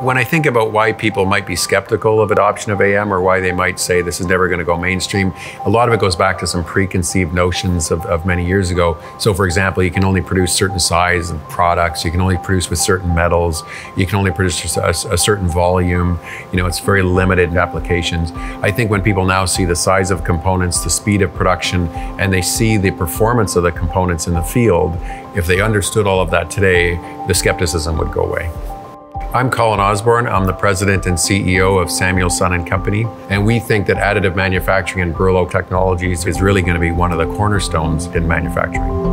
When I think about why people might be skeptical of adoption of AM or why they might say this is never going to go mainstream, a lot of it goes back to some preconceived notions of, of many years ago. So, for example, you can only produce certain size of products, you can only produce with certain metals, you can only produce a, a certain volume. You know, it's very limited applications. I think when people now see the size of components, the speed of production, and they see the performance of the components in the field, if they understood all of that today, the skepticism would go away. I'm Colin Osborne. I'm the president and CEO of Samuel Son and Company, and we think that additive manufacturing and Burloak Technologies is really going to be one of the cornerstones in manufacturing.